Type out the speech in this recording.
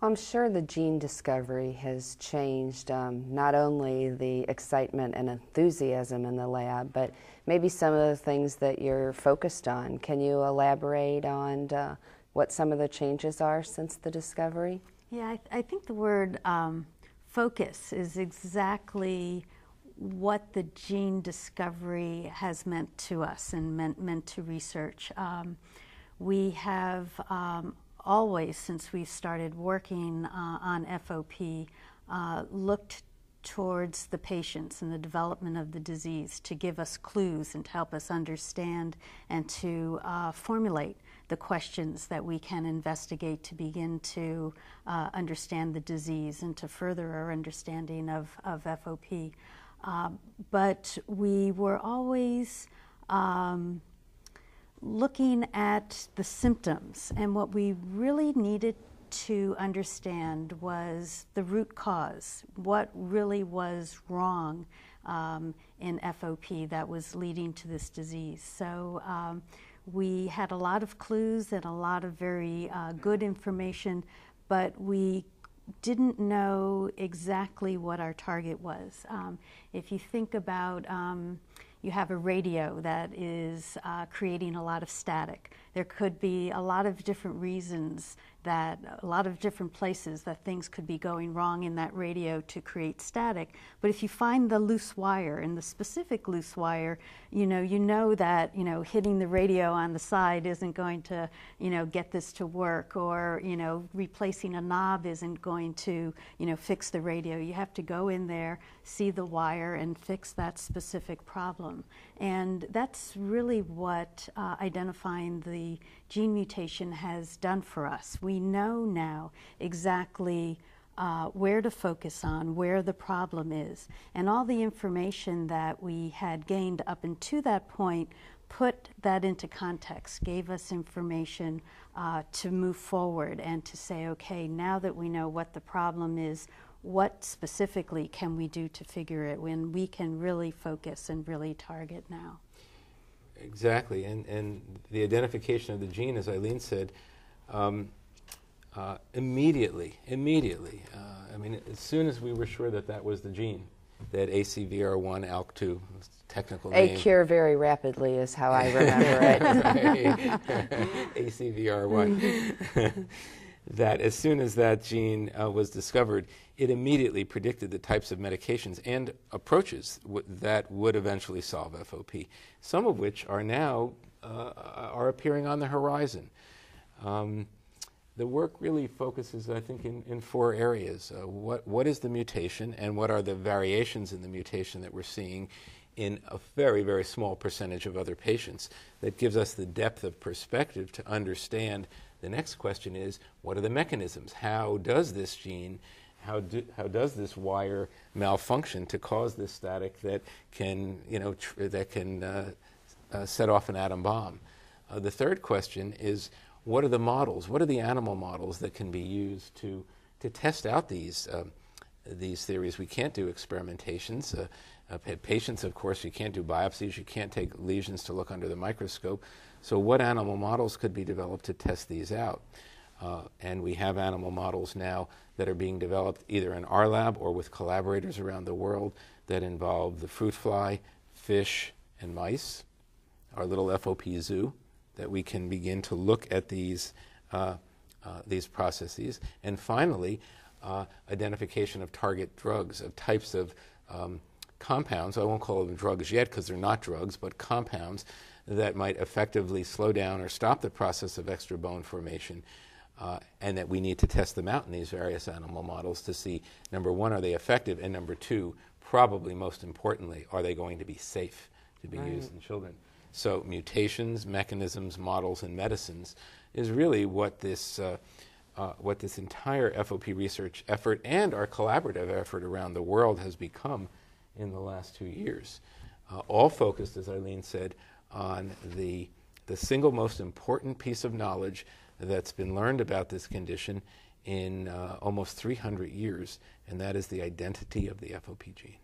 I'm sure the gene discovery has changed um, not only the excitement and enthusiasm in the lab, but maybe some of the things that you're focused on. Can you elaborate on uh, what some of the changes are since the discovery? Yeah, I, th- I think the word um, focus is exactly what the gene discovery has meant to us and meant, meant to research. Um, we have um, always, since we started working uh, on FOP, uh, looked towards the patients and the development of the disease to give us clues and to help us understand and to uh, formulate the questions that we can investigate to begin to uh, understand the disease and to further our understanding of, of FOP. Uh, but we were always um, looking at the symptoms, and what we really needed to understand was the root cause, what really was wrong um, in FOP that was leading to this disease. So um, we had a lot of clues and a lot of very uh, good information, but we didn't know exactly what our target was. Um, if you think about um, you have a radio that is uh, creating a lot of static. There could be a lot of different reasons that a lot of different places that things could be going wrong in that radio to create static. But if you find the loose wire and the specific loose wire, you know, you know that, you know, hitting the radio on the side isn't going to, you know, get this to work or, you know, replacing a knob isn't going to, you know, fix the radio. You have to go in there, see the wire and fix that specific problem. And that's really what uh, identifying the gene mutation has done for us. We know now exactly uh, where to focus on, where the problem is. And all the information that we had gained up until that point put that into context, gave us information uh, to move forward and to say, okay, now that we know what the problem is, what specifically can we do to figure it when we can really focus and really target now? Exactly, and, and the identification of the gene, as Eileen said, um, uh, immediately, immediately, uh, I mean, as soon as we were sure that that was the gene, that ACVR1 ALK2, technical A name. cure very rapidly is how I remember it. ACVR1. that as soon as that gene uh, was discovered, it immediately predicted the types of medications and approaches that would eventually solve FOP, some of which are now uh, are appearing on the horizon. Um, the work really focuses, I think, in, in four areas. Uh, what, what is the mutation and what are the variations in the mutation that we're seeing in a very, very small percentage of other patients? That gives us the depth of perspective to understand the next question is what are the mechanisms? How does this gene, how, do, how does this wire malfunction to cause this static that can, you know, tr- that can uh, uh, set off an atom bomb? Uh, the third question is what are the models? What are the animal models that can be used to, to test out these, um, these theories? We can't do experimentations. Uh, uh, patients, of course, you can't do biopsies, you can't take lesions to look under the microscope. So, what animal models could be developed to test these out? Uh, and we have animal models now that are being developed either in our lab or with collaborators around the world that involve the fruit fly, fish, and mice, our little FOP zoo, that we can begin to look at these, uh, uh, these processes. And finally, uh, identification of target drugs, of types of um, compounds. I won't call them drugs yet because they're not drugs, but compounds that might effectively slow down or stop the process of extra bone formation. Uh, and that we need to test them out in these various animal models to see number one, are they effective? And number two, probably most importantly, are they going to be safe to be right. used in children? So, mutations, mechanisms, models, and medicines is really what this, uh, uh, what this entire FOP research effort and our collaborative effort around the world has become in the last two years. Uh, all focused, as Eileen said, on the, the single most important piece of knowledge that's been learned about this condition in uh, almost 300 years, and that is the identity of the FOP gene.